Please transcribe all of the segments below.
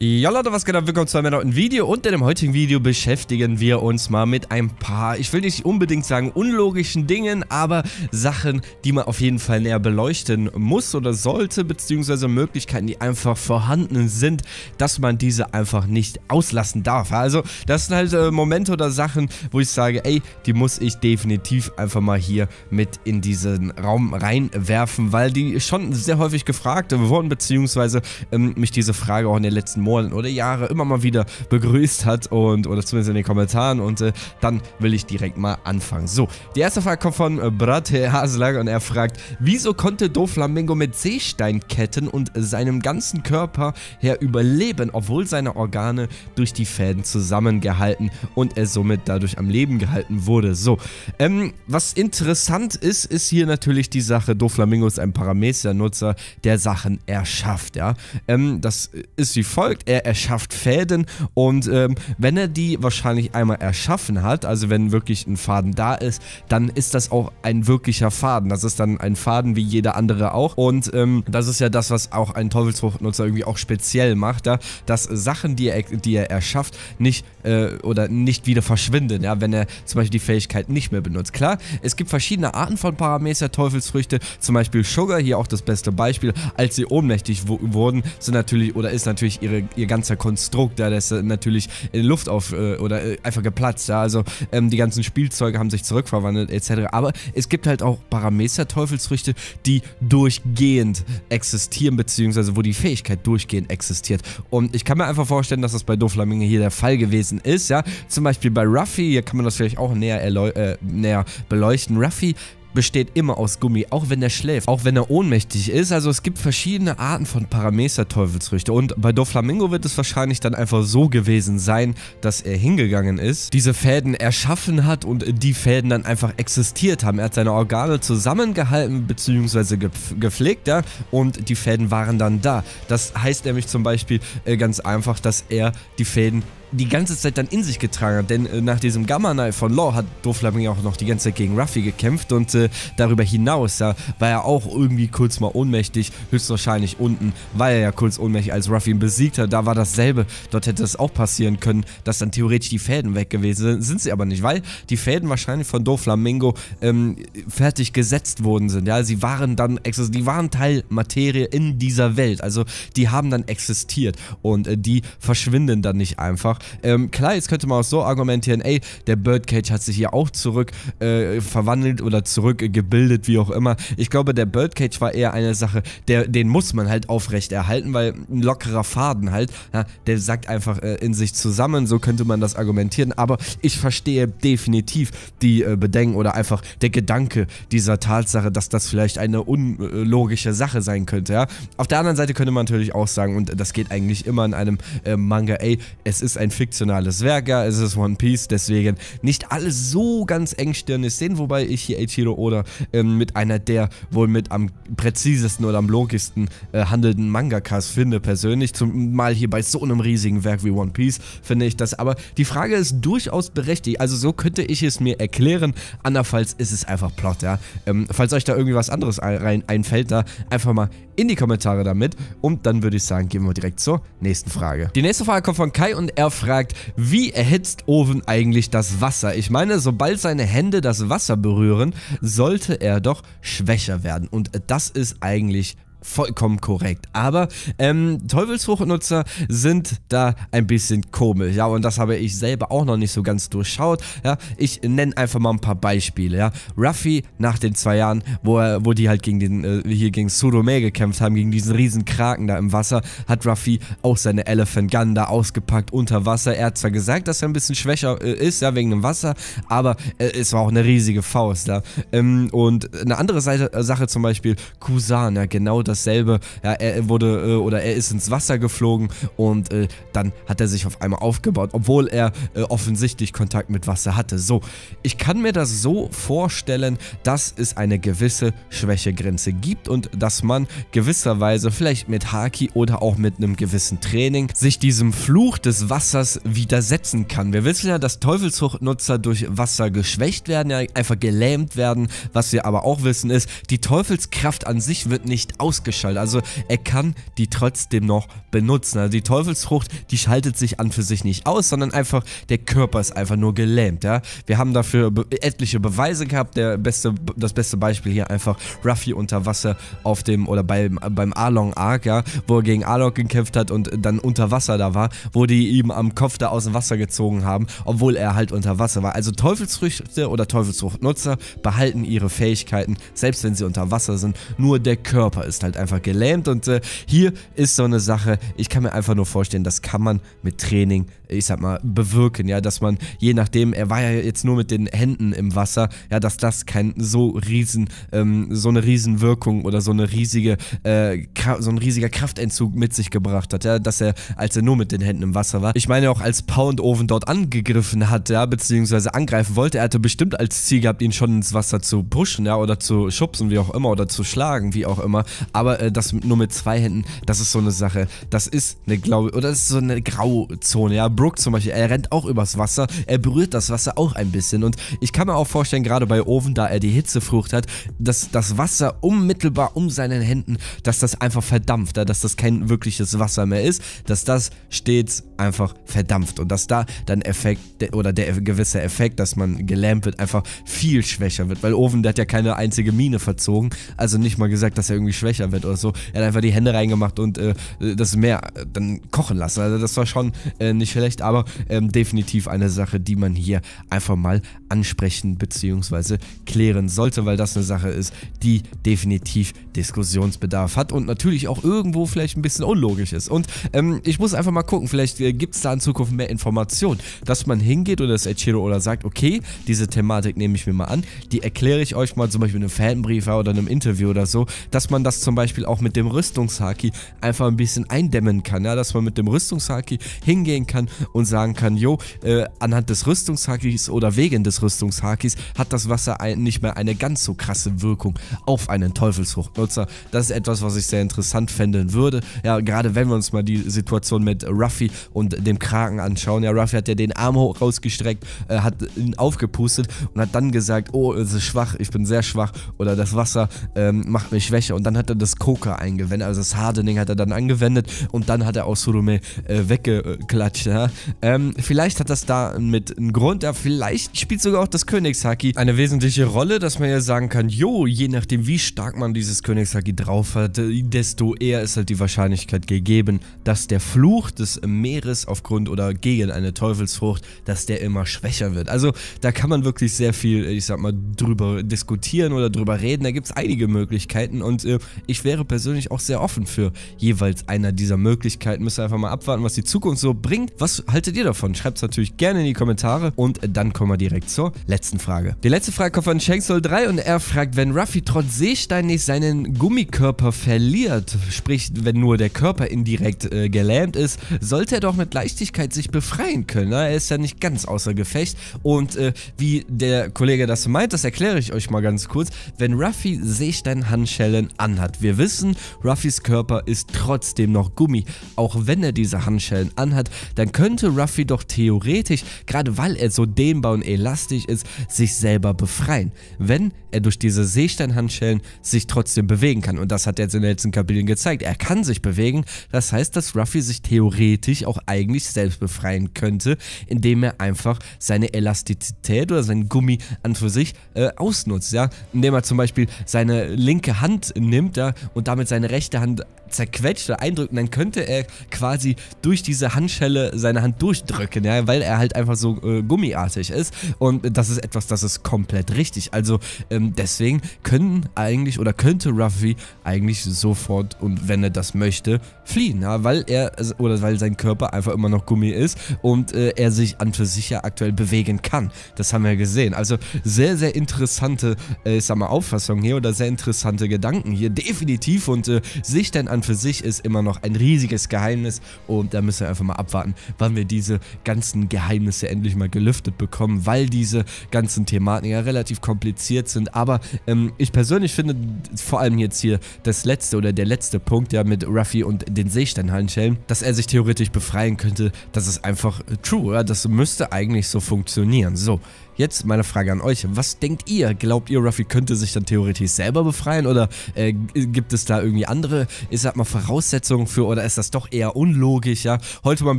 Ja Leute, was geht ab? Willkommen zu einem neuen Video und in dem heutigen Video beschäftigen wir uns mal mit ein paar, ich will nicht unbedingt sagen unlogischen Dingen, aber Sachen, die man auf jeden Fall näher beleuchten muss oder sollte, beziehungsweise Möglichkeiten, die einfach vorhanden sind, dass man diese einfach nicht auslassen darf. Also das sind halt äh, Momente oder Sachen, wo ich sage, ey, die muss ich definitiv einfach mal hier mit in diesen Raum reinwerfen, weil die schon sehr häufig gefragt wurden, beziehungsweise ähm, mich diese Frage auch in den letzten Monaten oder Jahre immer mal wieder begrüßt hat und oder zumindest in den Kommentaren und äh, dann will ich direkt mal anfangen. So, die erste Frage kommt von äh, Brate Haslag und er fragt, wieso konnte Doflamingo mit Seesteinketten und seinem ganzen Körper her überleben, obwohl seine Organe durch die Fäden zusammengehalten und er somit dadurch am Leben gehalten wurde. So, ähm, was interessant ist, ist hier natürlich die Sache, Doflamingo ist ein Parameter-Nutzer, der Sachen erschafft, ja. Ähm, das ist wie folgt, folgt. Er erschafft Fäden und ähm, wenn er die wahrscheinlich einmal erschaffen hat, also wenn wirklich ein Faden da ist, dann ist das auch ein wirklicher Faden. Das ist dann ein Faden wie jeder andere auch und ähm, das ist ja das, was auch ein Teufelsfruchtnutzer irgendwie auch speziell macht, ja? dass Sachen, die er, die er erschafft, nicht äh, oder nicht wieder verschwinden, ja, wenn er zum Beispiel die Fähigkeit nicht mehr benutzt. Klar, es gibt verschiedene Arten von Parameter Teufelsfrüchte, zum Beispiel Sugar, hier auch das beste Beispiel, als sie ohnmächtig wurden, sind natürlich oder ist natürlich ihre ihr ganzer Konstrukt, ja, das ist natürlich in Luft auf äh, oder äh, einfach geplatzt, ja, also ähm, die ganzen Spielzeuge haben sich zurückverwandelt etc. Aber es gibt halt auch Parameter-Teufelsfrüchte, die durchgehend existieren, beziehungsweise wo die Fähigkeit durchgehend existiert. Und ich kann mir einfach vorstellen, dass das bei Doflamingo hier der Fall gewesen ist, ja. Zum Beispiel bei Ruffy, hier kann man das vielleicht auch näher, äh, näher beleuchten. Ruffy besteht immer aus Gummi, auch wenn er schläft, auch wenn er ohnmächtig ist. Also es gibt verschiedene Arten von Parameter-Teufelsfrüchte und bei Doflamingo wird es wahrscheinlich dann einfach so gewesen sein, dass er hingegangen ist, diese Fäden erschaffen hat und die Fäden dann einfach existiert haben. Er hat seine Organe zusammengehalten bzw. gepflegt, ja, und die Fäden waren dann da. Das heißt nämlich zum Beispiel äh, ganz einfach, dass er die Fäden die ganze Zeit dann in sich getragen hat, denn äh, nach diesem Gamma Knife von Law hat Doflamingo auch noch die ganze Zeit gegen Ruffy gekämpft und äh, darüber hinaus ja, war er auch irgendwie kurz mal ohnmächtig, höchstwahrscheinlich unten, war er ja kurz ohnmächtig, als Ruffy ihn besiegt hat, da war dasselbe, dort hätte es auch passieren können, dass dann theoretisch die Fäden weg gewesen sind, sind sie aber nicht, weil die Fäden wahrscheinlich von Doflamingo ähm, fertig gesetzt worden sind, ja, sie waren dann, die waren Teil Materie in dieser Welt, also die haben dann existiert. Und äh, die verschwinden dann nicht einfach, ähm, klar, jetzt könnte man auch so argumentieren, ey, der Birdcage hat sich hier auch zurück äh, verwandelt oder zurückgebildet, wie auch immer. Ich glaube, der Birdcage war eher eine Sache, der, den muss man halt aufrecht erhalten, weil ein lockerer Faden halt, ja, der sagt einfach äh, in sich zusammen, so könnte man das argumentieren, aber ich verstehe definitiv die äh, Bedenken oder einfach der Gedanke dieser Tatsache, dass das vielleicht eine unlogische Sache sein könnte, ja. Auf der anderen Seite könnte man natürlich auch sagen, und das geht eigentlich immer in einem äh, Manga, ey, es ist ein ein fiktionales Werk, ja, es ist One Piece, deswegen nicht alles so ganz engstirnig sehen, wobei ich hier Eiichiro Oda ähm, mit einer der wohl mit am präzisesten oder am logischsten äh, handelnden Mangakas finde persönlich, zumal hier bei so einem riesigen Werk wie One Piece finde ich das, aber die Frage ist durchaus berechtigt, also so könnte ich es mir erklären, andernfalls ist es einfach Plot, ja, ähm, falls euch da irgendwie was anderes rein einfällt, da einfach mal in die Kommentare damit. Und dann würde ich sagen, gehen wir direkt zur nächsten Frage. Die nächste Frage kommt von Kai und er fragt, wie erhitzt Owen eigentlich das Wasser? Ich meine, sobald seine Hände das Wasser berühren, sollte er doch schwächer werden und das ist eigentlich vollkommen korrekt. Aber ähm, Teufelsfruchtnutzer sind da ein bisschen komisch, ja, und das habe ich selber auch noch nicht so ganz durchschaut, ja. Ich nenne einfach mal ein paar Beispiele, ja. Ruffy nach den zwei Jahren, wo er, wo die halt gegen den, äh, hier gegen Sudome gekämpft haben, gegen diesen riesen Kraken da im Wasser, hat Ruffy auch seine Elephant Gun da ausgepackt unter Wasser. Er hat zwar gesagt, dass er ein bisschen schwächer äh, ist, ja, wegen dem Wasser, aber äh, es war auch eine riesige Faust, ja. Ähm, und eine andere Seite, äh, Sache zum Beispiel, Kusan, ja, genau dasselbe. Ja, er wurde äh, oder er ist ins Wasser geflogen und äh, dann hat er sich auf einmal aufgebaut, obwohl er äh, offensichtlich Kontakt mit Wasser hatte. So, ich kann mir das so vorstellen, dass es eine gewisse Schwächegrenze gibt und dass man gewisserweise vielleicht mit Haki oder auch mit einem gewissen Training sich diesem Fluch des Wassers widersetzen kann. Wir wissen ja, dass Teufelsfruchtnutzer durch Wasser geschwächt werden, ja einfach gelähmt werden. Was wir aber auch wissen ist, die Teufelskraft an sich wird nicht aus ausgeschaltet. Also er kann die trotzdem noch benutzen. Also die Teufelsfrucht, die schaltet sich an für sich nicht aus, sondern einfach der Körper ist einfach nur gelähmt. Ja? Wir haben dafür etliche Beweise gehabt. Der beste, das beste Beispiel hier einfach Ruffy unter Wasser auf dem oder beim, beim Arlong Arc, ja, wo er gegen Arlong gekämpft hat und dann unter Wasser da war, wo die ihm am Kopf da aus dem Wasser gezogen haben, obwohl er halt unter Wasser war. Also Teufelsfrüchte oder Teufelsfruchtnutzer behalten ihre Fähigkeiten, selbst wenn sie unter Wasser sind. Nur der Körper ist halt einfach gelähmt und äh, hier ist so eine Sache, ich kann mir einfach nur vorstellen, das kann man mit Training, ich sag mal, bewirken, ja, dass man je nachdem, er war ja jetzt nur mit den Händen im Wasser, ja, dass das kein so riesen, ähm, so eine Riesenwirkung oder so eine riesige, äh, so ein riesiger Kraftentzug mit sich gebracht hat, ja, dass er, als er nur mit den Händen im Wasser war. Ich meine auch, als Pound Oven dort angegriffen hat, ja, beziehungsweise angreifen wollte, er hatte bestimmt als Ziel gehabt, ihn schon ins Wasser zu pushen, ja, oder zu schubsen, wie auch immer, oder zu schlagen, wie auch immer, aber äh, das nur mit zwei Händen, das ist so eine Sache, das ist eine, glaube oder das ist so eine Grauzone, ja, Brooke zum Beispiel, er rennt auch übers Wasser, er berührt das Wasser auch ein bisschen. Und ich kann mir auch vorstellen, gerade bei Oven, da er die Hitzefrucht hat, dass das Wasser unmittelbar um seinen Händen, dass das einfach verdampft, ja, dass das kein wirkliches Wasser mehr ist, dass das stets einfach verdampft. Und dass da dann Effekt oder der gewisse Effekt, dass man gelähmt wird, einfach viel schwächer wird, weil Oven, der hat ja keine einzige Mine verzogen, also nicht mal gesagt, dass er irgendwie schwächer wird oder so, er hat einfach die Hände reingemacht und äh, das Meer dann kochen lassen, also das war schon äh, nicht schlecht, aber ähm, definitiv eine Sache, die man hier einfach mal ansprechen bzw. klären sollte, weil das eine Sache ist, die definitiv Diskussionsbedarf hat und natürlich auch irgendwo vielleicht ein bisschen unlogisch ist. Und ähm, ich muss einfach mal gucken, vielleicht äh, gibt es da in Zukunft mehr Informationen, dass man hingeht oder das Echiro oder sagt, okay, diese Thematik nehme ich mir mal an, die erkläre ich euch mal zum Beispiel in einem Fanbrief oder in einem Interview oder so, dass man das zum Beispiel auch mit dem Rüstungshaki einfach ein bisschen eindämmen kann, ja, dass man mit dem Rüstungshaki hingehen kann und sagen kann, jo, äh, anhand des Rüstungshakis oder wegen des Rüstungshakis hat das Wasser ein, nicht mehr eine ganz so krasse Wirkung auf einen Teufelsfruchtnutzer. Das ist etwas, was ich sehr interessant fänden würde, ja, gerade wenn wir uns mal die Situation mit Ruffy und dem Kraken anschauen, ja, Ruffy hat ja den Arm hoch rausgestreckt, äh, hat ihn aufgepustet und hat dann gesagt, oh, es ist schwach, ich bin sehr schwach oder das Wasser ähm, macht mich schwächer und dann hat er das Koka eingewendet, also das Hardening hat er dann angewendet und dann hat er auch Surume äh, weggeklatscht, ja. Ähm, vielleicht hat das da mit einem Grund, ja, vielleicht spielt sogar auch das Königshaki eine wesentliche Rolle, dass man ja sagen kann, jo, je nachdem wie stark man dieses Königshaki drauf hat, desto eher ist halt die Wahrscheinlichkeit gegeben, dass der Fluch des Meeres aufgrund oder gegen eine Teufelsfrucht, dass der immer schwächer wird. Also da kann man wirklich sehr viel, ich sag mal, drüber diskutieren oder drüber reden. Da gibt es einige Möglichkeiten und äh, ich wäre persönlich auch sehr offen für jeweils einer dieser Möglichkeiten. Müssen einfach mal abwarten, was die Zukunft so bringt. Was haltet ihr davon? Schreibt es natürlich gerne in die Kommentare und dann kommen wir direkt zur letzten Frage. Die letzte Frage kommt von Shanksol3 und er fragt, wenn Ruffy trotz Seestein nicht seinen Gummikörper verliert, sprich, wenn nur der Körper indirekt äh, gelähmt ist, sollte er doch mit Leichtigkeit sich befreien können. Ne? Er ist ja nicht ganz außer Gefecht und äh, wie der Kollege das meint, das erkläre ich euch mal ganz kurz. Wenn Ruffy Seestein-Handschellen anhat, wir wissen, Ruffys Körper ist trotzdem noch Gummi. Auch wenn er diese Handschellen anhat, dann könnte Ruffy doch theoretisch, gerade weil er so dehnbar und elastisch ist, sich selber befreien. Wenn er durch diese Seesteinhandschellen sich trotzdem bewegen kann. Und das hat er jetzt in den letzten Kapiteln gezeigt. Er kann sich bewegen. Das heißt, dass Ruffy sich theoretisch auch eigentlich selbst befreien könnte, indem er einfach seine Elastizität oder seinen Gummi an für sich äh, ausnutzt. Ja? Indem er zum Beispiel seine linke Hand nimmt ja, und damit seine rechte Hand zerquetscht oder eindrücken, dann könnte er quasi durch diese Handschelle seine Hand durchdrücken, ja, weil er halt einfach so äh, gummiartig ist und das ist etwas, das ist komplett richtig. Also ähm, deswegen können eigentlich oder könnte Ruffy eigentlich sofort und wenn er das möchte, fliehen, ja, weil er oder weil sein Körper einfach immer noch Gummi ist und äh, er sich an für sich ja aktuell bewegen kann. Das haben wir gesehen. Also sehr, sehr interessante, äh, ich sag mal, Auffassung hier oder sehr interessante Gedanken hier, definitiv und äh, sich dann an an für sich ist immer noch ein riesiges Geheimnis und da müssen wir einfach mal abwarten, wann wir diese ganzen Geheimnisse endlich mal gelüftet bekommen, weil diese ganzen Thematiken ja relativ kompliziert sind, aber ähm, ich persönlich finde vor allem jetzt hier das letzte oder der letzte Punkt ja mit Ruffy und den Seesteinhandschellen, dass er sich theoretisch befreien könnte, das ist einfach true, ja? das müsste eigentlich so funktionieren. So, jetzt meine Frage an euch. Was denkt ihr? Glaubt ihr, Ruffy könnte sich dann theoretisch selber befreien oder äh, gibt es da irgendwie andere, ich sag mal, Voraussetzungen für oder ist das doch eher unlogisch, ja? Heute mal ein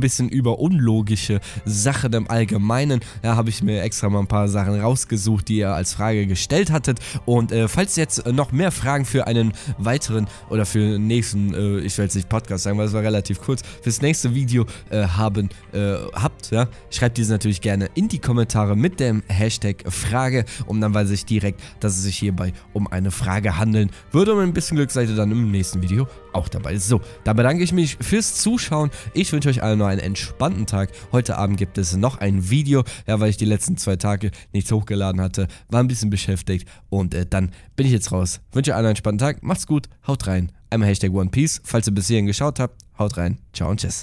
bisschen über unlogische Sachen im Allgemeinen. Ja, habe ich mir extra mal ein paar Sachen rausgesucht, die ihr als Frage gestellt hattet. Und äh, falls jetzt noch mehr Fragen für einen weiteren oder für den nächsten, äh, ich will jetzt nicht Podcast sagen, weil es war relativ kurz, fürs nächste Video äh, haben, äh, habt, ja, schreibt diese natürlich gerne in die Kommentare mit dem Hashtag Frage und dann weiß ich direkt, dass es sich hierbei um eine Frage handeln würde. Und ein bisschen Glück seid ihr dann im nächsten Video auch dabei. So, da bedanke ich mich fürs Zuschauen. Ich wünsche euch allen noch einen entspannten Tag. Heute Abend gibt es noch ein Video, ja, weil ich die letzten zwei Tage nichts hochgeladen hatte. War ein bisschen beschäftigt und äh, dann bin ich jetzt raus. Wünsche euch allen einen entspannten Tag. Macht's gut, haut rein. Einmal Hashtag One Piece. Falls ihr bis hierhin geschaut habt, haut rein. Ciao und tschüss.